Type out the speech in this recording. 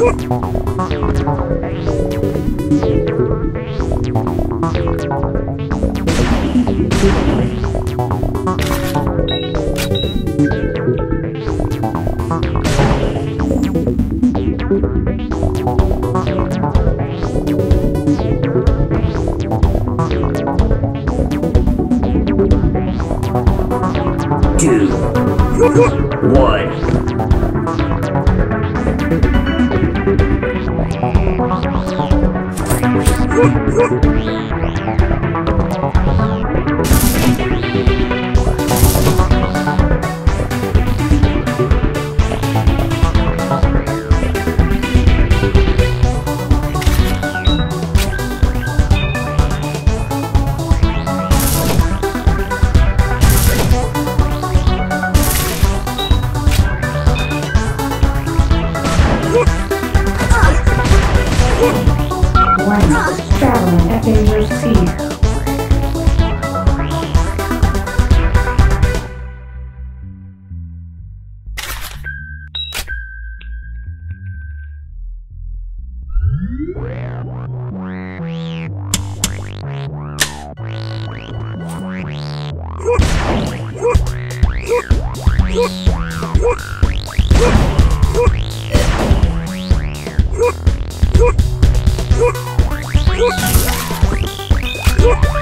What? Two, one. Traveling at dangerous speed. Yeah.